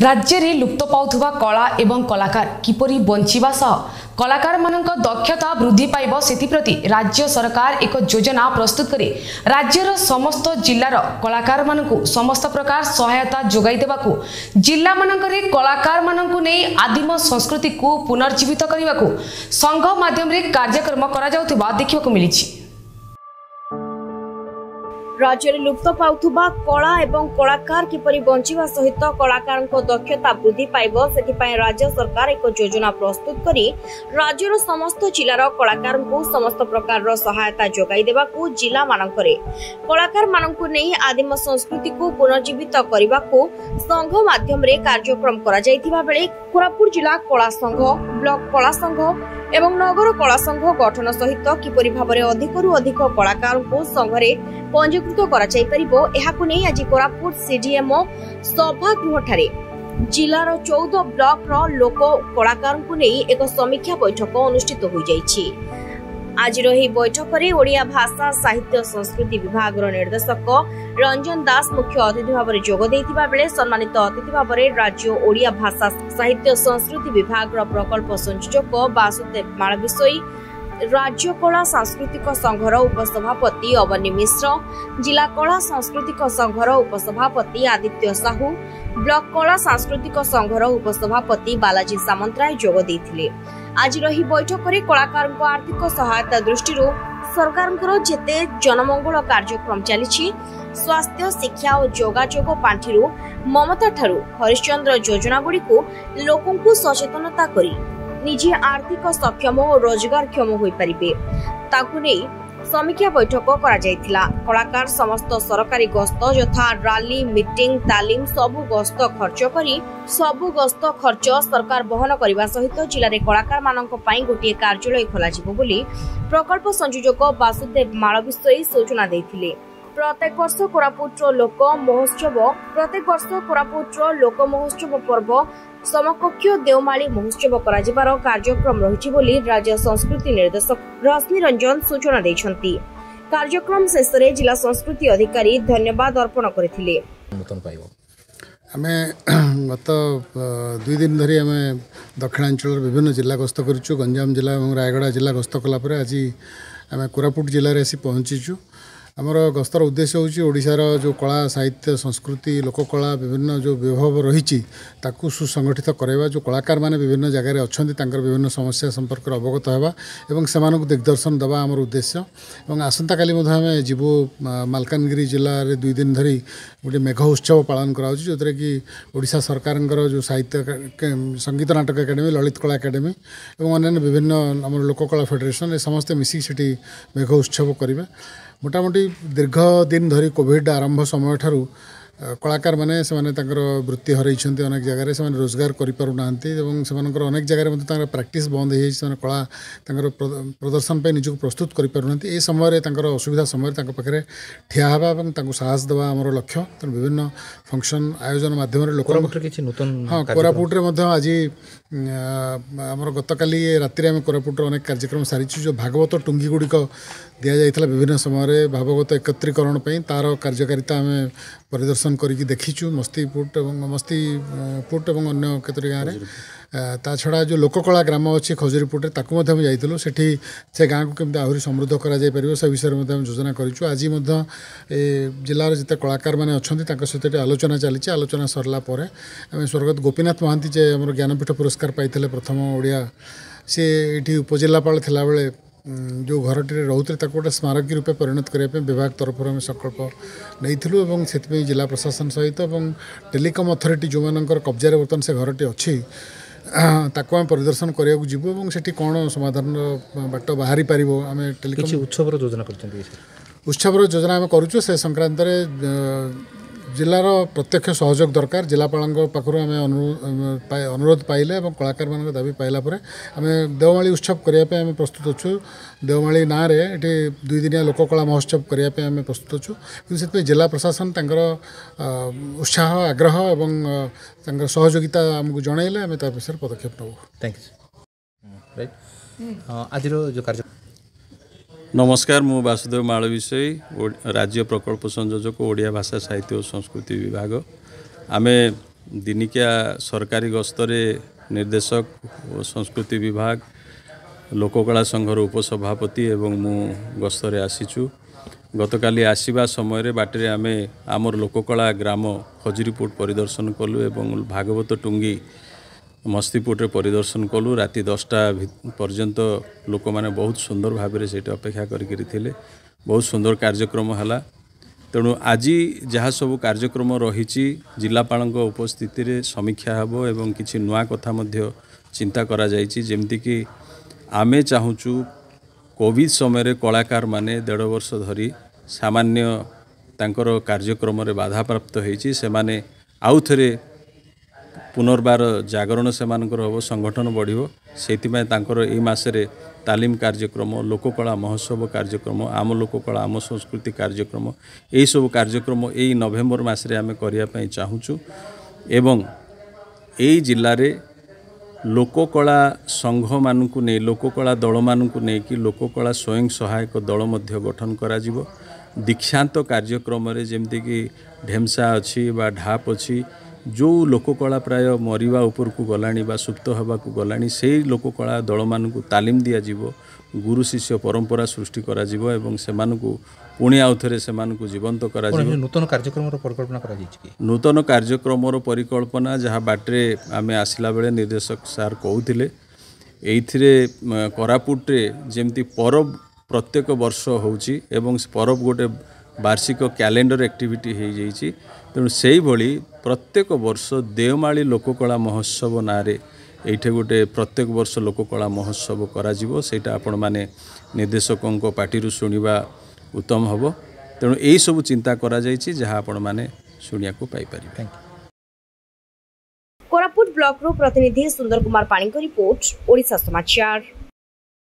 রাজ্যে লুপ্ত পাওয়া কলা এবং কলাকার কিপর বঞ্চা সহ কলাকার দক্ষতা বৃদ্ধি পাইব সেপ্রতি রাজ্য সরকার এক যোজনা প্রস্তুত করে রাজ্যর সমস্ত জেলার কলাকার সমস্ত প্রকার সহায়তা যোগাই দেওয়া জেলা মানকরে কলাকার নেই আদিম সংস্কৃতি পুনর্জীবিত করা সংঘ মাধ্যমে কার্যক্রম করা দেখা মিছে ରାଜ୍ୟରେ ଲୁପ୍ତ ପାଉଥିବା କଳା ଏବଂ କଳାକାର କିପରି ବଞ୍ଚିବା ସହିତ କଳାକାରଙ୍କ ଦକ୍ଷତା ବୃଦ୍ଧି ପାଇବ ସେଥିପାଇଁ ରାଜ୍ୟ ସରକାର ଏକ ଯୋଜନା ପ୍ରସ୍ତୁତ କରି ରାଜ୍ୟର ସମସ୍ତ ଜିଲ୍ଲାର କଳାକାରଙ୍କୁ ସମସ୍ତ ପ୍ରକାରର ସହାୟତା ଯୋଗାଇ ଦେବାକୁ ଜିଲ୍ଲାମାନଙ୍କରେ କଳାକାରମାନଙ୍କୁ ନେଇ ଆଦିମ ସଂସ୍କୃତିକୁ ପୁନର୍ଜୀବିତ କରିବାକୁ ସଂଘ ମାଧ୍ୟମରେ କାର୍ଯ୍ୟକ୍ରମ କରାଯାଇଥିବା ବେଳେ କୋରାପୁଟ ଜିଲ୍ଲା କଳା ସଂଘ ବ୍ଲକ କଳା ସଂଘ এবং নগর কলা সংঘ গঠন সহিত কিপরি ভাবে অধিকরু অধিক কলাকার সংঘরে পঞ্জীকৃত করা যাইপারিব এহাকু নেই আজি কোরাপুট সিডিএমও সভাগৃহঠারে জেলার চৌদ ব্লক লোক কলাকার এক সমীক্ষা বৈঠক অনুষ্ঠিত হয়ে যাই ଆଜିର ଏହି ବୈଠକରେ ଓଡ଼ିଆ ଭାଷା ସାହିତ୍ୟ ସଂସ୍କୃତି ବିଭାଗର ନିର୍ଦ୍ଦେଶକ ରଞ୍ଜନ ଦାସ ମୁଖ୍ୟ ଅତିଥି ଭାବରେ ଯୋଗ ଦେଇଥିବା ବେଳେ ସମ୍ମାନିତ ଅତିଥି ଭାବରେ ରାଜ୍ୟ ଓଡ଼ିଆ ଭାଷା ସାହିତ୍ୟ ସଂସ୍କୃତି ବିଭାଗର ପ୍ରକଳ୍ପ ସଂଯୋଜକ ବାସୁଦେବ ମାଳବିଷୋଇ ରାଜ୍ୟ କଳା ସାଂସ୍କୃତିକ ସଂଘର ଉପସଭାପତି ଅବନୀ ମିଶ୍ର ଜିଲ୍ଲା କଳା ସାଂସ୍କୃତିକ ସଂଘର ଉପସଭାପତି ଆଦିତ୍ୟ ସାହୁ ବ୍ଲକ କଳା ସାଂସ୍କୃତିକ ସଂଘର ଉପସଭାପତି ବାଲାଜୀ ସାମନ୍ତରାୟ ଯୋଗ ଦେଇଥିଲେ। ଆଜିର ଏହି ବୈଠକରେ କଳାକାରଙ୍କ ଆର୍ଥିକ ସହାୟତା ଦୃଷ୍ଟିରୁ ସରକାରଙ୍କର ଯେତେ ଜନମଙ୍ଗଳ କାର୍ଯ୍ୟକ୍ରମ ଚାଲିଛି ସ୍ୱାସ୍ଥ୍ୟ ଶିକ୍ଷା ଓ ଯୋଗାଯୋଗ ପାଣ୍ଠିରୁ ମମତା ଠାରୁ ହରିଶ୍ଚନ୍ଦ୍ର ଯୋଜନାଗୁଡ଼ିକୁ ଲୋକଙ୍କୁ ସଚେତନତା କରି ନିଜେ ଆର୍ଥିକ ସକ୍ଷମ ଓ ରୋଜଗାରକ୍ଷମ ହୋଇପାରିବେ। ତାକୁ ନେଇ ସମୀକ୍ଷା ବୈଠକ କରାଯାଇଥିଲା। କଳାକାର ସମସ୍ତ ସରକାରୀ ଗସ୍ତ ଯଥା ରାଲି ମିଟିଂ ତାଲିମ ସବୁ ଗସ୍ତ ଖର୍ଚ୍ଚ କରି ସବୁ ଗସ୍ତ ଖର୍ଚ୍ଚ ସରକାର ବହନ କରିବା ସହିତ ଜିଲ୍ଲାରେ କଳାକାରମାନଙ୍କ ପାଇଁ ଗୋଟିଏ କାର୍ଯ୍ୟାଳୟ ଖୋଲାଯିବ ବୋଲି ପ୍ରକଳ୍ପ ସଂଯୋଜକ ବାସୁଦେବ ମାଳବିଷୋଇ ସୂଚନା ଦେଇଥିଲେ। ପ୍ରତ୍ୟେକ ବର୍ଷ କୋରାପୁଟର ଲୋକ ମହୋତ୍ସବ ପ୍ରତ୍ୟେକ ବର୍ଷ କୋରାପୁଟର ଲୋକ ମହୋତ୍ସବ ପର୍ବ ସମକକ୍ଷ ଦେଓମାଳି ମହୋତ୍ସବ କରାଯିବାର କାର୍ଯ୍ୟକ୍ରମ ରହିଛି ବୋଲି ରାଜ୍ୟ ସଂସ୍କୃତି ନିର୍ଦ୍ଦେଶକ ରଶ୍ମି ରଞ୍ଜନ ସୂଚନା ଦେଇଛନ୍ତି। କାର୍ଯ୍ୟକ୍ରମ ଶେଷରେ ଜିଲ୍ଲା ସଂସ୍କୃତି ଅଧିକାରୀ ଧନ୍ୟବାଦ ଅର୍ପଣ କରିଥିଲେ। ନୂତନ ପାଇବ। ଆମେ ଗତ ଦୁଇ ଦିନ ଧରି ଆମେ ଦକ୍ଷିଣାଞ୍ଚଳର ବିଭିନ୍ନ ଜିଲ୍ଲା ଗସ୍ତ କରିଛୁ। ଗଞ୍ଜାମ ଜିଲ୍ଲା ଏବଂ ରାୟଗଡ଼ା ଜିଲ୍ଲା ଗସ୍ତ କଲା ପରେ ଆଜି ଆମେ କୋରାପୁଟ ଜିଲ୍ଲାରେ ଆସି ପହଞ୍ଚିଛୁ। ଆମର ଗସ୍ତର ଉଦ୍ଦେଶ୍ୟ ହେଉଛି ଓଡ଼ିଶାର ଯେଉଁ କଳା ସାହିତ୍ୟ ସଂସ୍କୃତି ଲୋକକଳା ବିଭିନ୍ନ ଯେଉଁ ବିଭବ ରହିଛି ତାକୁ ସୁସଂଗଠିତ କରାଇବା। ଯେଉଁ କଳାକାରମାନେ ବିଭିନ୍ନ ଜାଗାରେ ଅଛନ୍ତି ତାଙ୍କର ବିଭିନ୍ନ ସମସ୍ୟା ସମ୍ପର୍କରେ ଅବଗତ ହେବା ଏବଂ ସେମାନଙ୍କୁ ଦିଗ୍ଦର୍ଶନ ଦେବା ଆମର ଉଦ୍ଦେଶ୍ୟ। ଏବଂ ଆସନ୍ତାକାଲି ମଧ୍ୟ ଆମେ ଯିବୁ ମାଲକାନଗିରି ଜିଲ୍ଲାରେ ଦୁଇ ଦିନ ଧରି ଗୋଟିଏ ମେଘ ଉତ୍ସବ ପାଳନ କରାଯାଉଛି ଯେଉଁଥିରେ କି ଓଡ଼ିଶା ସରକାରଙ୍କର ଯେଉଁ ସାହିତ୍ୟ ସଙ୍ଗୀତ ନାଟକ ଏକାଡେମୀ ଲଳିତ କଳା ଏକାଡେମୀ ଏବଂ ଅନ୍ୟାନ୍ୟ ବିଭିନ୍ନ ଆମର ଲୋକକଳା ଫେଡେରେସନ୍ ଏ ସମସ୍ତେ ମିଶିକି ସେଠି ମେଘ ଉତ୍ସବ କରିବେ। ମୋଟାମୋଟି ଦୀର୍ଘ ଦିନ ଧରି କୋଭିଡ଼ ଆରମ୍ଭ ସମୟଠାରୁ କଳାକାରମାନେ ସେମାନେ ତାଙ୍କର ବୃତ୍ତି ହରାଇଛନ୍ତି ଅନେକ ଜାଗାରେ ସେମାନେ ରୋଜଗାର କରିପାରୁନାହାନ୍ତି ଏବଂ ସେମାନଙ୍କର ଅନେକ ଜାଗାରେ ମଧ୍ୟ ତାଙ୍କର ପ୍ରାକ୍ଟିସ୍ ବନ୍ଦ ହୋଇଯାଇଛି ସେମାନେ କଳା ତାଙ୍କର ପ୍ରଦର୍ଶନ ପାଇଁ ନିଜକୁ ପ୍ରସ୍ତୁତ କରିପାରୁନାହାନ୍ତି। ଏ ସମୟରେ ତାଙ୍କର ଅସୁବିଧା ସମୟରେ ତାଙ୍କ ପାଖରେ ଠିଆ ହେବା ଏବଂ ତାଙ୍କୁ ସାହସ ଦେବା ଆମର ଲକ୍ଷ୍ୟ। ତେଣୁ ବିଭିନ୍ନ ଫଙ୍କସନ୍ ଆୟୋଜନ ମାଧ୍ୟମରେ ଲୋକ କିଛି ନୂତନ ହଁ କୋରାପୁଟରେ ମଧ୍ୟ ଆଜି ଆମର ଗତକାଲି ରାତିରେ ଆମେ କୋରାପୁଟର ଅନେକ କାର୍ଯ୍ୟକ୍ରମ ସାରିଛୁ ଯେଉଁ ଭାଗବତ ଟୁଙ୍ଗି ଗୁଡ଼ିକ ଦିଆଯାଇଥିଲା ବିଭିନ୍ନ ସମୟରେ ଭାଗବତ ଏକତ୍ରୀକରଣ ପାଇଁ ତା'ର କାର୍ଯ୍ୟକାରିତା ଆମେ ପରିଦର୍ଶନ କରିକି ଦେଖିଛୁ ମସ୍ତିପୁଟ ଏବଂ ମସ୍ତିପୁଟ ଏବଂ ଅନ୍ୟ କେତୋଟି ଗାଁରେ। ତା ଛଡ଼ା ଯେଉଁ ଲୋକକଳା ଗ୍ରାମ ଅଛି ଖଜୁରୀପୁଟରେ ତାକୁ ମଧ୍ୟ ଆମେ ଯାଇଥିଲୁ। ସେଠି ସେ ଗାଁକୁ କେମିତି ଆହୁରି ସମୃଦ୍ଧ କରାଯାଇପାରିବ ସେ ବିଷୟରେ ମଧ୍ୟ ଆମେ ଯୋଜନା କରିଛୁ। ଆଜି ମଧ୍ୟ ଏ ଜିଲ୍ଲାର ଯେତେ କଳାକାରମାନେ ଅଛନ୍ତି ତାଙ୍କ ସହିତ ଏଠି ଆଲୋଚନା ଚାଲିଛି। ଆଲୋଚନା ସରିଲା ପରେ ଆମେ ସ୍ୱର୍ଗତ ଗୋପୀନାଥ ମହାନ୍ତି ଯେ ଆମର ଜ୍ଞାନପୀଠ ପୁରସ୍କାର ପାଇଥିଲେ ପ୍ରଥମ ଓଡ଼ିଆ ସେ ଏଠି ଉପଜିଲ୍ଲାପାଳ ଥିଲାବେଳେ ଯେଉଁ ଘରଟିରେ ରହୁଥିଲେ ତାକୁ ଗୋଟେ ସ୍ମାରକୀ ରୂପେ ପରିଣତ କରିବା ପାଇଁ ବିଭାଗ ତରଫରୁ ଆମେ ସଂକଳ୍ପ ନେଇଥିଲୁ ଏବଂ ସେଥିପାଇଁ ଜିଲ୍ଲା ପ୍ରଶାସନ ସହିତ ଏବଂ ଟେଲିକମ୍ ଅଥରିଟି ଯେଉଁମାନଙ୍କର କବ୍ଜାରେ ବର୍ତ୍ତମାନ ସେ ଘରଟି ଅଛି ତାକୁ ଆମେ ପରିଦର୍ଶନ କରିବାକୁ ଯିବୁ ଏବଂ ସେଠି କ'ଣ ସମାଧାନର ବାଟ ବାହାରି ପାରିବ ଆମେ ଟେଲିକମ୍ ଉତ୍ସବର ଯୋଜନା କରିଛନ୍ତି ଉତ୍ସବର ଯୋଜନା ଆମେ କରୁଛୁ ସେ ସଂକ୍ରାନ୍ତରେ ଜିଲ୍ଲାର ପ୍ରତ୍ୟକ୍ଷ ସହଯୋଗ ଦରକାର ଜିଲ୍ଲାପାଳଙ୍କ ପାଖରୁ ଆମେ ଅନୁରୋଧ ପାଇଲେ ଏବଂ କଳାକାରମାନଙ୍କ ଦାବି ପାଇଲା ପରେ ଆମେ ଦେଓମାଳି ଉତ୍ସବ କରିବା ପାଇଁ ଆମେ ପ୍ରସ୍ତୁତ ଅଛୁ ଦେଓମାଳି ନାଁରେ ଏଠି ଦୁଇ ଦିନିଆ ଲୋକକଳା ମହୋତ୍ସବ କରିବା ପାଇଁ ଆମେ ପ୍ରସ୍ତୁତ ଅଛୁ କିନ୍ତୁ ସେଥିପାଇଁ ଜିଲ୍ଲା ପ୍ରଶାସନ ତାଙ୍କର ଉତ୍ସାହ ଆଗ୍ରହ ଏବଂ ତାଙ୍କର ସହଯୋଗିତା ଆମକୁ ଜଣାଇଲେ ଆମେ ତା ବିଷୟରେ ପଦକ୍ଷେପ ନେବୁ ଥ୍ୟାଙ୍କ ୟୁ ଆଜିର ଯେଉଁ କାର୍ଯ୍ୟ ନମସ୍କାର ମୁଁ ବାସୁଦେବ ମାଳବିଷୟୀ ରାଜ୍ୟ ପ୍ରକଳ୍ପ ସଂଯୋଜକ ଓଡ଼ିଆ ଭାଷା ସାହିତ୍ୟ ଓ ସଂସ୍କୃତି ବିଭାଗ। ଆମେ ଦିନିକିଆ ସରକାରୀ ଗସ୍ତରେ ନିର୍ଦ୍ଦେଶକ ଓ ସଂସ୍କୃତି ବିଭାଗ ଲୋକକଳା ସଂଘର ଉପସଭାପତି ଏବଂ ମୁଁ ଗସ୍ତରେ ଆସିଛୁ। ଗତକାଲି ଆସିବା ସମୟରେ ବାଟରେ ଆମେ ଆମର ଲୋକକଳା ଗ୍ରାମ ଖଜୁରୀପୁଟ ପରିଦର୍ଶନ କଲୁ ଏବଂ ଭାଗବତ ଟୁଙ୍ଗି ମସ୍ତିପୁଟରେ ପରିଦର୍ଶନ କଲୁ ରାତି ଦଶଟା ଭି- ପର୍ଯ୍ୟନ୍ତ ଲୋକମାନେ ବହୁତ ସୁନ୍ଦର ଭାବରେ ସେଇଠି ଅପେକ୍ଷା କରିକିରି ଥିଲେ। ବହୁତ ସୁନ୍ଦର କାର୍ଯ୍ୟକ୍ରମ ହେଲା। ତେଣୁ ଆଜି ଯାହା ସବୁ କାର୍ଯ୍ୟକ୍ରମ ରହିଛି ଜିଲ୍ଲାପାଳଙ୍କ ଉପସ୍ଥିତିରେ ସମୀକ୍ଷା ହେବ ଏବଂ କିଛି ନୂଆ କଥା ମଧ୍ୟ ଚିନ୍ତା କରାଯାଇଛି। ଯେମିତିକି ଆମେ ଚାହୁଁଛୁ କୋଭିଡ଼ ସମୟରେ କଳାକାରମାନେ ଦେଢ଼ ବର୍ଷ ଧରି ସାମାନ୍ୟ ତାଙ୍କର କାର୍ଯ୍ୟକ୍ରମରେ ବାଧାପ୍ରାପ୍ତ ହୋଇଛି। ସେମାନେ ଆଉଥରେ ପୁନର୍ବାର ଜାଗରଣ ସେମାନଙ୍କର ହେବ ସଂଗଠନ ବଢ଼ିବ। ସେଇଥିପାଇଁ ତାଙ୍କର ଏଇ ମାସରେ ତାଲିମ କାର୍ଯ୍ୟକ୍ରମ ଲୋକକଳା ମହୋତ୍ସବ କାର୍ଯ୍ୟକ୍ରମ ଆମ ଲୋକକଳା ଆମ ସଂସ୍କୃତି କାର୍ଯ୍ୟକ୍ରମ ଏହିସବୁ କାର୍ଯ୍ୟକ୍ରମ ଏଇ ନଭେମ୍ବର ମାସରେ ଆମେ କରିବା ପାଇଁ ଚାହୁଁଛୁ ଏବଂ ଏଇ ଜିଲ୍ଲାରେ ଲୋକକଳା ସଂଘମାନଙ୍କୁ ନେଇ ଲୋକକଳା ଦଳମାନଙ୍କୁ ନେଇକି ଲୋକକଳା ସ୍ୱୟଂ ସହାୟକ ଦଳ ମଧ୍ୟ ଗଠନ କରାଯିବ। ଦୀକ୍ଷାନ୍ତ କାର୍ଯ୍ୟକ୍ରମରେ ଯେମିତିକି ଢେମସା ଅଛି ବା ଢାପ୍ ଅଛି ଯେଉଁ ଲୋକକଳା ପ୍ରାୟ ମରିବା ଉପରକୁ ଗଲାଣି ବା ସୁପ୍ତ ହେବାକୁ ଗଲାଣି ସେଇ ଲୋକକଳା ଦଳମାନଙ୍କୁ ତାଲିମ ଦିଆଯିବ ଗୁରୁ ଶିଷ୍ୟ ପରମ୍ପରା ସୃଷ୍ଟି କରାଯିବ ଏବଂ ସେମାନଙ୍କୁ ପୁଣି ଆଉଥରେ ସେମାନଙ୍କୁ ଜୀବନ୍ତ କ'ଣ କରାଯିବ ଏ ନୂତନ କାର୍ଯ୍ୟକ୍ରମର ପରିକଳ୍ପନା କରାଯାଇଛି କି? ନୂତନ କାର୍ଯ୍ୟକ୍ରମର ପରିକଳ୍ପନା ଯାହା ବାଟରେ ଆମେ ଆସିଲା ବେଳେ ନିର୍ଦ୍ଦେଶକ ସାର୍ କହୁଥିଲେ ଏଇଥିରେ ମ, କୋରାପୁଟରେ ଯେମିତି ପରବ ପ୍ରତ୍ୟେକ ବର୍ଷ ହେଉଛି ଏବଂ ସେ ପରବ ଗୋଟେ ବାର୍ଷିକ କ୍ୟାଲେଣ୍ଡର ଆକ୍ଟିଭିଟି ହେଇଯାଇଛି। ତେଣୁ ସେଇଭଳି ପ୍ରତ୍ୟେକ ବର୍ଷ ଦେଓମାଳି ଲୋକକଳା ମହୋତ୍ସବ ନାଁରେ ଏଇଠି ଗୋଟେ ପ୍ରତ୍ୟେକ ବର୍ଷ ଲୋକକଳା ମହୋତ୍ସବ କରାଯିବ। ସେଇଟା ଆପଣମାନେ ନିର୍ଦ୍ଦେଶକଙ୍କ ପାଟିରୁ ଶୁଣିବା ଉତ୍ତମ ହେବ। ତେଣୁ ଏହିସବୁ ଚିନ୍ତା କରାଯାଇଛି ଯାହା ଆପଣମାନେ ଶୁଣିବାକୁ ପାଇପାରିବେ। କୋରାପୁଟ ବ୍ଲକରୁ ପ୍ରତିନିଧି ସୁନ୍ଦର କୁମାର ପାଣିଙ୍କ ରିପୋର୍ଟ ଓଡ଼ିଶା ସମାଚାର।